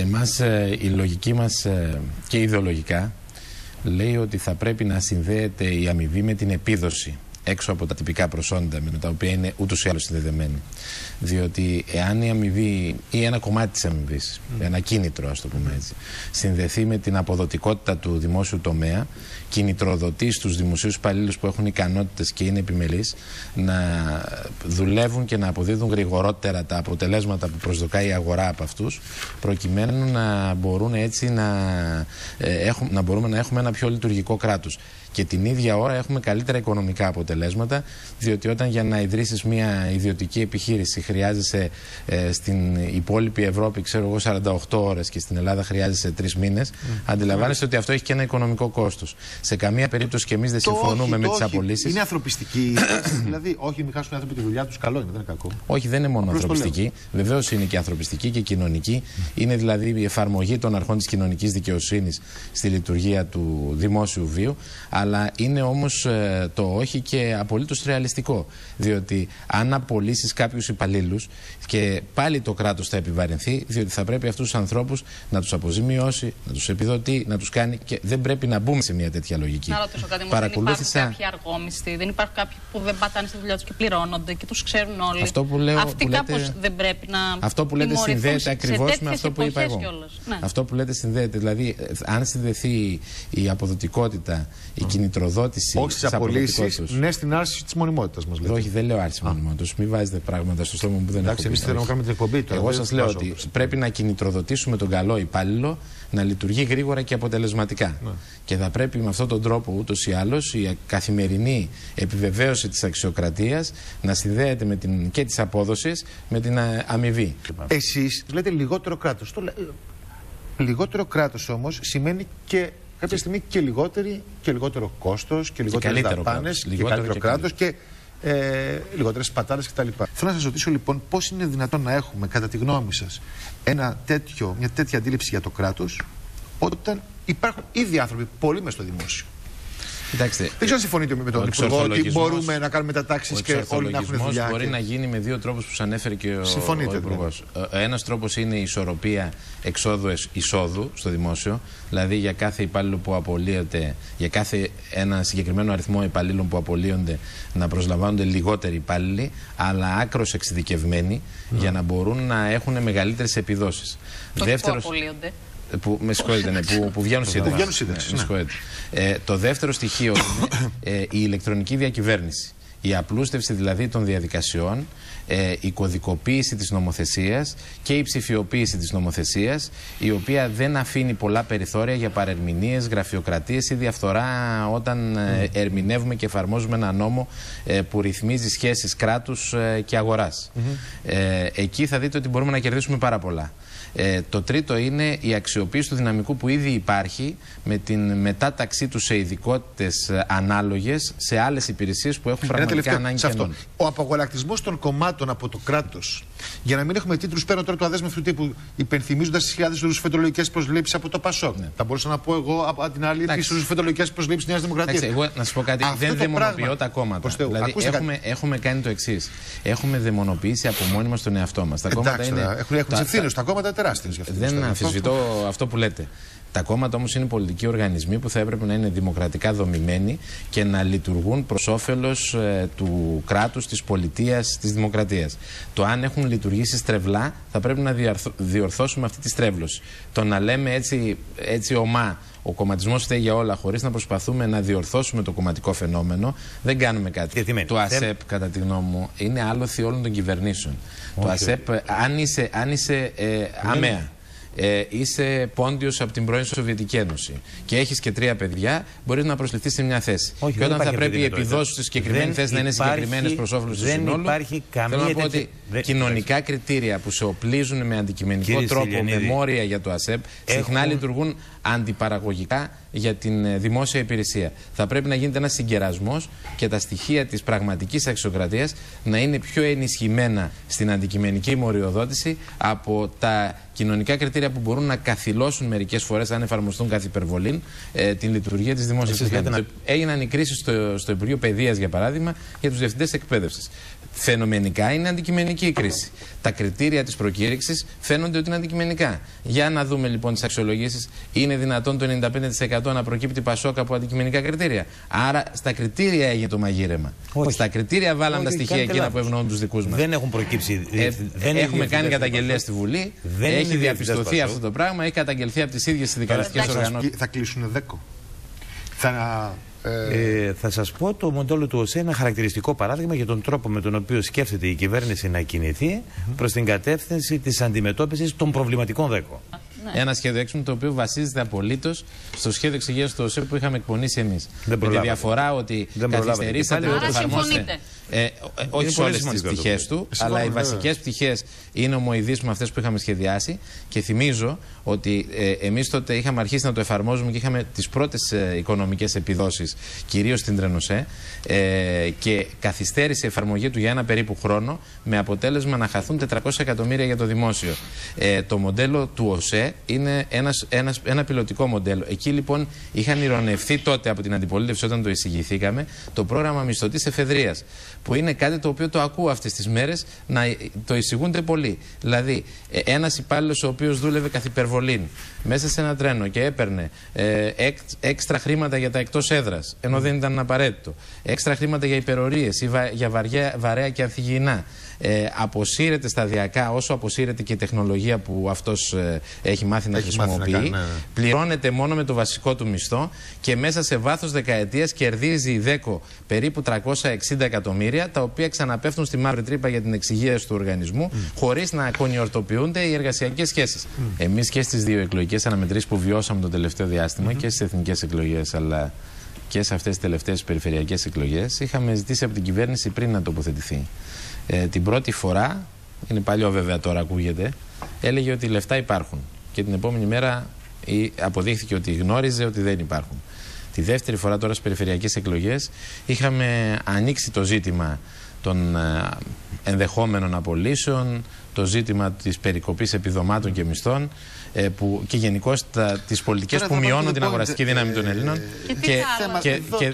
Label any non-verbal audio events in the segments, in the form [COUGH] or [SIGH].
Εμάς ε, η λογική μας ε, και ιδεολογικά λέει ότι θα πρέπει να συνδέεται η αμοιβή με την επίδοση έξω από τα τυπικά προσόντα με τα οποία είναι ούτως ή άλλως συνδεδεμένοι. Διότι εάν η αμοιβή ή ένα κομμάτι της αμοιβής, ένα κίνητρο ας το πούμε έτσι, συνδεθεί με την αποδοτικότητα του δημόσιου τομέα, κινητροδοτεί στους δημοσίους υπαλλήλους που έχουν ικανότητες και είναι επιμελείς να δουλεύουν και να αποδίδουν γρηγορότερα τα αποτελέσματα που προσδοκάει η αγορά από αυτούς, προκειμένου να μπορούν έτσι να, ε, έχουμε, να μπορούμε να έχουμε ένα πιο λειτουργικό κράτος και την ίδια ώρα έχουμε καλύτερα οικονομικά αποτελέσματα, διότι όταν για να ιδρύσεις μια ιδιωτική επιχείρηση χρειάζεσαι ε, στην υπόλοιπη Ευρώπη, ξέρω εγώ, 48 ώρες και στην Ελλάδα χρειάζεσαι 3 μήνες, mm. αντιλαμβάνεσαι ότι αυτό έχει και ένα οικονομικό κόστος. Σε καμία περίπτωση και εμείς δεν συμφωνούμε με τις απολύσεις. Είναι ανθρωπιστική. [COUGHS] δηλαδή, όχι, μην χάσουν οι άνθρωποι τη δουλειά τους, καλό είναι, δεν είναι κακό. Όχι, δεν είναι μόνο ανθρωπιστική. Βεβαίως είναι και ανθρωπιστική και κοινωνική. Είναι δηλαδή η εφαρμογή των αρχών της κοινωνικής δικαιοσύνης στη λειτουργία του δημόσιου βίου αλλά είναι όμως ε, το όχι και απολύτως ρεαλιστικό. Διότι αν απολύσεις κάποιους υπαλλήλους και πάλι το κράτος θα επιβαρυνθεί, διότι θα πρέπει αυτούς τους ανθρώπους να τους αποζημιώσει, να τους επιδοτεί, να τους κάνει και δεν πρέπει να μπούμε σε μια τέτοια λογική. Να ρωτήσω κάτι, Παρακολούθησα... δεν υπάρχουν κάποιοι αργόμιστοι, δεν υπάρχουν κάποιοι που δεν πατάνε στη δουλειά τους και πληρώνονται και τους ξέρουν όλοι. Αυτό που λέω, Αυτοί που λέτε... δεν πρέπει να Αυτό που λέτε συνδέεται ακριβώς με αυτό που είπα εγώ. Ναι. Αυτό που λέτε συνδέεται, δηλαδή αν συνδεθεί η αποδοτικότητα, η κινητροδότηση. Όχι στις απολύσεις, ναι στην άρση της μονιμότητας μας. Όχι, δεν λέω άρση μονιμότητας. Μην βάζετε πράγματα στο στόμα που δεν Εντάξει, εμείς θέλουμε να κάνουμε την εκπομπή τώρα. Εγώ σας λέω ότι πρέπει να κινητροδοτήσουμε τον καλό υπάλληλο να λειτουργεί γρήγορα και αποτελεσματικά. Ναι. Και θα πρέπει με αυτόν τον τρόπο ούτως ή άλλως η καθημερινή επιβεβαίωση της αξιοκρατίας να συνδέεται με την, και της απόδοσης με την αμοιβή. Εσείς λέτε λιγότερο κράτος. Λιγότερο κράτος όμως σημαίνει και κάποια στιγμή και, λιγότερη, και λιγότερο κόστος και λιγότερες δαπάνες και καλύτερο κράτος και ε, λιγότερες πατάτε κτλ. Θέλω να σας ρωτήσω λοιπόν πώς είναι δυνατόν να έχουμε, κατά τη γνώμη σας, μια τέτοια αντίληψη για το κράτος, όταν υπάρχουν ήδη άνθρωποι πολύ μες στο δημόσιο; Κοιτάξτε, δεν ξέρω αν συμφωνείτε με τον Υπουργό ότι μπορούμε να κάνουμε μετατάξει και όλοι να έχουν δουλειά. Μπορεί και... να γίνει με δύο τρόπους που σας ανέφερε και ο, ο Υπουργός. Ναι. Ένας τρόπος είναι η ισορροπία εξόδου-εισόδου στο δημόσιο. Δηλαδή για κάθε υπάλληλο που απολύεται, για κάθε ένα συγκεκριμένο αριθμό υπαλλήλων που απολύονται, να προσλαμβάνονται λιγότεροι υπάλληλοι, αλλά άκρος εξειδικευμένοι, ναι. για να μπορούν να έχουν μεγαλύτερες επιδόσεις. Δεύτερο. απολύονται. Που, με συγχωρείτε, ναι, που, που βγαίνουν σύνταξη. Ναι, ναι. Ε, το δεύτερο στοιχείο είναι ε, η ηλεκτρονική διακυβέρνηση. Η απλούστευση δηλαδή των διαδικασιών, ε, η κωδικοποίηση της νομοθεσίας και η ψηφιοποίηση της νομοθεσίας, η οποία δεν αφήνει πολλά περιθώρια για παρερμηνίες, γραφειοκρατίες ή διαφθορά όταν ε, ερμηνεύουμε και εφαρμόζουμε ένα νόμο ε, που ρυθμίζει σχέσεις κράτους και αγοράς. εκεί θα δείτε ότι μπορούμε να κερδίσουμε πάρα πολλά. Ε, το τρίτο είναι η αξιοποίηση του δυναμικού που ήδη υπάρχει με την μετάταξή του σε ειδικότητες ε, ανάλογες σε άλλες υπηρεσίες που έχουν πραγματικά ανάγκη. Σε αυτό. Ο απαγορακτισμό των κομμάτων από το κράτος για να μην έχουμε τίτλους πέραν τώρα του αδέσμευτου τύπου υπενθυμίζοντας τις χιλιάδες ρουσφετολογικέ προσλήψεις από το Πασόκ. Ναι. Θα μπορούσα να πω εγώ από την άλλη τις ρουσφετολογικέ προσλήψεις Νέας Δημοκρατίας. Εγώ να σα πω κάτι. Αυτό δεν δαιμονοποιώ πράγμα... τα κόμματα. Δηλαδή έχουμε, έχουμε κάνει το εξής. Έχουμε δαιμονοποιήσει από μόνοι μας τον εαυτό μας. Τα κόμματα είναι. Έχουν, έχουν τις ευθύνες τα κόμματα τεράστιες Δεν αμφισβητώ αυτό που λέτε. Τα κόμματα όμως είναι πολιτικοί οργανισμοί που θα έπρεπε να είναι δημοκρατικά δομημένοι και να λειτουργούν προς όφελος ε, του κράτους, της πολιτείας, της δημοκρατίας. Το αν έχουν λειτουργήσει στρεβλά, θα πρέπει να διορθώσουμε αυτή τη στρέβλωση. Το να λέμε έτσι, έτσι ομά ο κομματισμός φταίει για όλα, χωρίς να προσπαθούμε να διορθώσουμε το κομματικό φαινόμενο, δεν κάνουμε κάτι. Το ΑΣΕΠ, κατά τη γνώμη μου, είναι άλοθη όλων των κυβερνήσεων. Το ΑΣΕΠ, αν είσαι, αν είσαι ε, αμαία, ε, είσαι πόντιος από την πρώην Σοβιετική Ένωση και έχεις και τρία παιδιά, μπορείς να προσληφθείς σε μια θέση. Όχι, και όταν θα πρέπει οι επιδόσεις στη συγκεκριμένη θέση να είναι συγκεκριμένες προς όφελος του συνόλου. Υπάρχει καμία θέλω να πω ότι κοινωνικά κριτήρια που σε οπλίζουν με αντικειμενικό τρόπο με μόρια για το ΑΣΕΠ συχνά λειτουργούν αντιπαραγωγικά για την ε, δημόσια υπηρεσία. Θα πρέπει να γίνεται ένας συγκερασμός και τα στοιχεία της πραγματικής αξιοκρατίας να είναι πιο ενισχυμένα στην αντικειμενική μοριοδότηση από τα κοινωνικά κριτήρια που μπορούν να καθυλώσουν μερικές φορές, αν εφαρμοστούν καθ' υπερβολή, ε, την λειτουργία της δημόσιας υπηρεσίας. Να... Έγιναν οι κρίσεις στο, στο Υπουργείο Παιδείας, για παράδειγμα, για τους διευθυντές εκπαίδευσης. Φαινομενικά είναι αντικειμενική η κρίση. Τα κριτήρια της προκήρυξης φαίνονται ότι είναι αντικειμενικά. Για να δούμε λοιπόν τις αξιολογήσεις. Είναι δυνατόν το 95% να προκύπτει πασόκα από αντικειμενικά κριτήρια; Άρα στα κριτήρια έγινε το μαγείρεμα. Όχι. Στα κριτήρια βάλαν τα στοιχεία εκείνα που ευνοούν τους δικούς μας. Δεν έχουν προκύψει. Ε, δεν έχουμε κάνει καταγγελία στη Βουλή. Δεν έχει διαπιστωθεί αυτό το πράγμα. Έχει καταγγελθεί από τις ίδιες συνδικαλιστικές οργανώσεις. Θα κλείσουν δέκο. Θα ε, θα σας πω το μοντέλο του ΟΣΕ είναι ένα χαρακτηριστικό παράδειγμα για τον τρόπο με τον οποίο σκέφτεται η κυβέρνηση να κινηθεί mm προς την κατεύθυνση της αντιμετώπισης των προβληματικών δέκων. Ναι. Ένα σχέδιο έξυπνο το οποίο βασίζεται απολύτως στο σχέδιο εξηγία του ΟΣΕ που είχαμε εκπονήσει εμείς. Με τη διαφορά ότι καθυστερήσατε να το εφαρμόσετε. Ε, ε, όχι σε όλες τις πτυχές του, αλλά οι βασικές πτυχές είναι ομοειδείς με αυτές που είχαμε σχεδιάσει. Και θυμίζω ότι ε, εμείς τότε είχαμε αρχίσει να το εφαρμόζουμε και είχαμε τις πρώτες ε, οικονομικές επιδόσεις, κυρίως στην Τρενοσέ, ε, και καθυστέρησε η εφαρμογή του για ένα περίπου χρόνο, με αποτέλεσμα να χαθούν 400 εκατομμύρια για το δημόσιο. Ε, το μοντέλο του ΟΣΕ είναι ένας, ένας, ένα πιλωτικό μοντέλο. Εκεί λοιπόν είχαν ηρωνευθεί τότε από την αντιπολίτευση όταν το εισηγηθήκαμε το πρόγραμμα μισθωτής εφεδρείας που είναι κάτι το οποίο το ακούω αυτές τις μέρες να το εισηγούνται πολύ. Δηλαδή, ε, ένας υπάλληλος ο οποίος δούλευε καθ' υπερβολή μέσα σε ένα τρένο και έπαιρνε ε, έξτρα χρήματα για τα εκτός έδρας, ενώ δεν ήταν απαραίτητο, έξτρα χρήματα για υπερορίες ή για βαριά, βαρέα και ανθυγιεινά, ε, αποσύρεται σταδιακά όσο αποσύρεται και η τεχνολογία που αυτός ε, έχει μάθει να χρησιμοποιεί. ναι, ναι. Πληρώνεται μόνο με το βασικό του μισθό και μέσα σε βάθος δεκαετίας κερδίζει η ΔΕΚΟ περίπου 360 εκατομμύρια τα οποία ξαναπέφτουν στη μαύρη τρύπα για την εξυγίαση του οργανισμού mm. χωρίς να κονιορτοποιούνται οι εργασιακές σχέσεις. Mm. Εμείς και στις δύο εκλογικές αναμετρήσεις που βιώσαμε το τελευταίο διάστημα mm -hmm. και στις εθνικές εκλογές αλλά και σε αυτές τις τελευταίες περιφερειακές εκλογές είχαμε ζητήσει από την κυβέρνηση πριν να τοποθετηθεί. Ε, την πρώτη φορά, είναι παλιό βέβαια τώρα ακούγεται, έλεγε ότι λεφτά υπάρχουν. Και την επόμενη μέρα αποδείχθηκε ότι γνώριζε ότι δεν υπάρχουν. Τη δεύτερη φορά τώρα στις περιφερειακές εκλογές είχαμε ανοίξει το ζήτημα των ε, ενδεχόμενων απολύσεων, το ζήτημα της περικοπής επιδομάτων και μισθών ε, που, και γενικώ τις πολιτικές που μειώνουν την αγοραστική δύναμη των Ελλήνων. Και, και, και,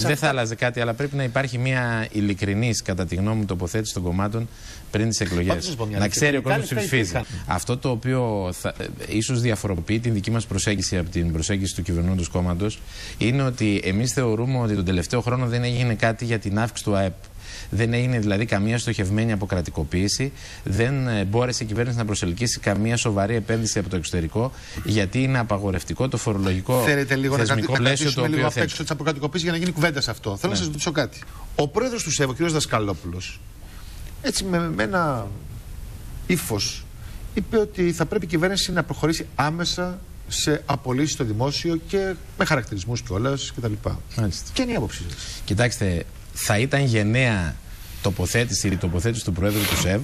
δεν θα άλλαζε κάτι, αλλά πρέπει να υπάρχει μια ειλικρινής, κατά τη γνώμη μου, τοποθέτηση των κομμάτων πριν τις εκλογές. Να ξέρει ο κόσμος τι ψηφίζει. Αυτό το οποίο ε, ίσως διαφοροποιεί την δική μας προσέγγιση από την προσέγγιση του κυβερνώντος κόμματος είναι ότι εμείς θεωρούμε ότι τον τελευταίο χρόνο δεν έγινε κάτι για την αύξηση του ΑΕΠ. Δεν έγινε δηλαδή καμία στοχευμένη αποκρατικοποίηση. Δεν ε, μπόρεσε η κυβέρνηση να προσελκύσει καμία σοβαρή επένδυση από το εξωτερικό, γιατί είναι απαγορευτικό το φορολογικό Θέλετε λίγο θεσμικό να, πλαίσιο το οποίο λίγο απ' έξω της αποκρατικοποίησης για να γίνει κουβέντα σε αυτό. Θέλω να ναι. σας ρωτήσω κάτι. Ο πρόεδρος του ΣΕΒ, ο κ. Δασκαλόπουλος, έτσι με, με ένα ύφος, είπε ότι θα πρέπει η κυβέρνηση να προχωρήσει άμεσα σε απολύσεις στο δημόσιο και με χαρακτηρισμούς κιόλας κτλ. Και είναι η άποψή σας; Κοιτάξτε, θα ήταν γενναία τοποθέτηση η τοποθέτηση του Προέδρου του ΣΕΒ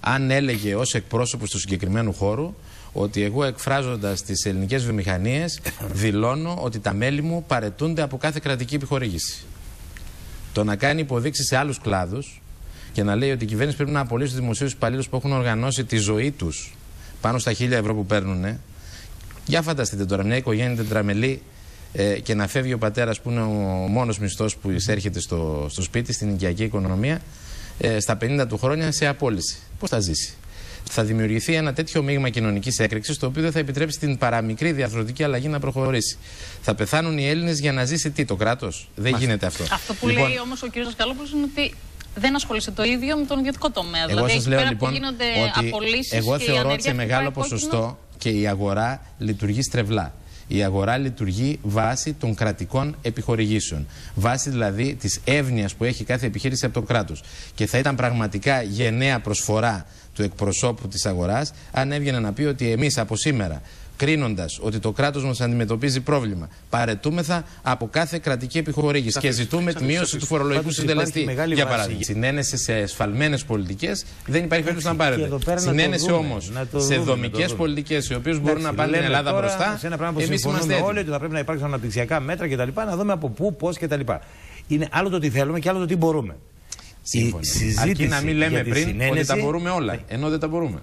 αν έλεγε ως εκπρόσωπος του συγκεκριμένου χώρου ότι εγώ εκφράζοντας τις ελληνικές βιομηχανίες δηλώνω ότι τα μέλη μου παρετούνται από κάθε κρατική επιχορήγηση. Το να κάνει υποδείξεις σε άλλους κλάδους και να λέει ότι η κυβέρνηση πρέπει να απολύσει τους δημοσίους υπαλλήλους που έχουν οργανώσει τη ζωή τους πάνω στα χίλια ευρώ που παίρνουν. Για φανταστείτε τώρα, μια οικογένεια τετραμελή ε, και να φεύγει ο πατέρας που είναι ο μόνος μισθός που εισέρχεται στο, στο σπίτι, στην οικιακή οικονομία, ε, στα 50 του χρόνια σε απόλυση. Πώς θα ζήσει; Θα δημιουργηθεί ένα τέτοιο μείγμα κοινωνικής έκρηξης, το οποίο δεν θα επιτρέψει την παραμικρή διαθροτική αλλαγή να προχωρήσει. Θα πεθάνουν οι Έλληνες για να ζήσει τι, το κράτος; Δεν γίνεται αυτό. Αυτό που λοιπόν, λέει όμως ο κ. Σκαλόπουλο είναι ότι δεν ασχολείσαι το ίδιο με τον ιδιωτικό τομέα. Εγώ δηλαδή, σας λέω λοιπόν ότι εγώ θεωρώ ότι σε μεγάλο ποσοστό και η αγορά λειτουργεί στρεβλά. Η αγορά λειτουργεί βάσει των κρατικών επιχορηγήσεων. Βάσει δηλαδή της εύνοια που έχει κάθε επιχείρηση από το κράτος. Και θα ήταν πραγματικά γενναία προσφορά του εκπροσώπου της αγοράς αν έβγαινε να πει ότι εμείς από σήμερα κρίνοντας ότι το κράτος μας αντιμετωπίζει πρόβλημα, παρετούμεθα από κάθε κρατική επιχορήγηση και ζητούμε τη μείωση του φορολογικού συντελεστή. Για παράδειγμα, συνένεση σε εσφαλμένες πολιτικές δεν υπάρχει περίπτωση να πάρετε. Συνένεση όμως σε δομικές πολιτικές οι οποίες μπορούν να πάνε την Ελλάδα μπροστά. Εμείς είμαστε όλοι ότι θα πρέπει να υπάρξουν αναπτυξιακά μέτρα κτλ. Να δούμε από πού, πώς κτλ. Είναι άλλο το τι θέλουμε και άλλο το τι μπορούμε. Σύμφωνα. Αρκεί να μην λέμε πριν ότι τα μπορούμε όλα, ενώ δεν τα μπορούμε.